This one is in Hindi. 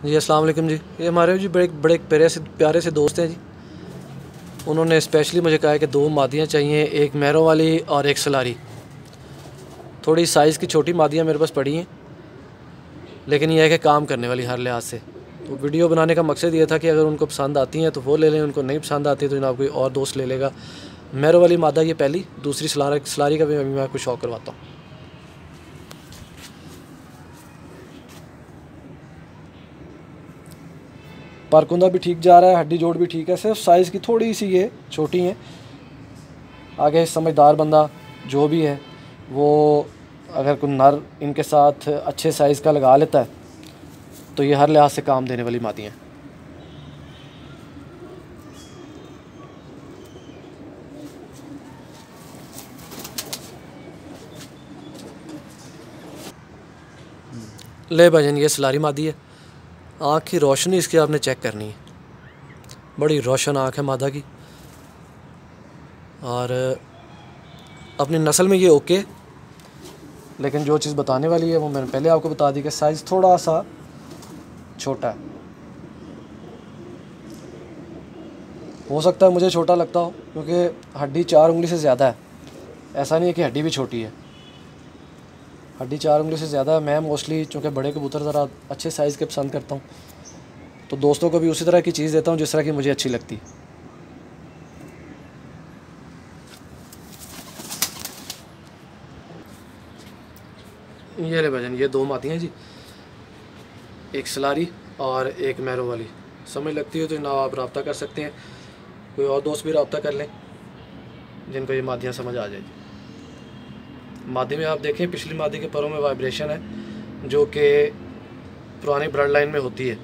जी, अस्सलाम वालेकुम जी। ये हमारे जी बड़े बड़े प्यारे से प्यारे से दोस्त हैं जी। उन्होंने स्पेशली मुझे कहा है कि दो मादियाँ चाहिए, एक मैरों वाली और एक सलारी। थोड़ी साइज़ की छोटी मादियाँ मेरे पास पड़ी हैं, लेकिन यह है कि काम करने वाली हर लिहाज से। तो वीडियो बनाने का मकसद ये था कि अगर उनको पसंद आती हैं तो वो ले लें, उनको नहीं पसंद आती तो जनाब कोई और दोस्त ले लेगा। मैरो वाली मादा ये पहली, दूसरी सलारी का भी मैं आपको शौक करवाता हूँ। पारकुंदा भी ठीक जा रहा है, हड्डी जोड़ भी ठीक है, सिर्फ़ साइज़ की थोड़ी सी ये छोटी हैं। आगे समझदार बंदा जो भी है, वो अगर कोई नर इनके साथ अच्छे साइज़ का लगा लेता है तो ये हर लिहाज से काम देने वाली मादी हैं। ले भजन ये सलारी मादी है। आँख की रोशनी इसकी आपने चेक करनी है। बड़ी रोशन आँख है मादा की। और, अपनी नस्ल में ये ओके। लेकिन जो चीज़ बताने वाली है वो मैंने पहले आपको बता दी कि साइज़ थोड़ा सा छोटा है। हो सकता है मुझे छोटा लगता हो, क्योंकि हड्डी चार उंगली से ज़्यादा है। ऐसा नहीं है कि हड्डी भी छोटी है। हड्डी चार उंगली से ज़्यादा मैं मोस्टली चूँकि बड़े कबूतर ज़रा अच्छे साइज़ के पसंद करता हूँ तो दोस्तों को भी उसी तरह की चीज़ देता हूँ जिस तरह की मुझे अच्छी लगती ये ले भजन ये दो माती हैं जी, एक सलारी और एक मैरो वाली। समझ लगती हो तो ना आप रबता कर सकते हैं, कोई और दोस्त भी रबता कर लें, जिनको ये मादियाँ समझ आ जाएगी। मादी में आप देखें, पिछली मादी के परों में वाइब्रेशन है, जो कि पुरानी ब्लड लाइन में होती है।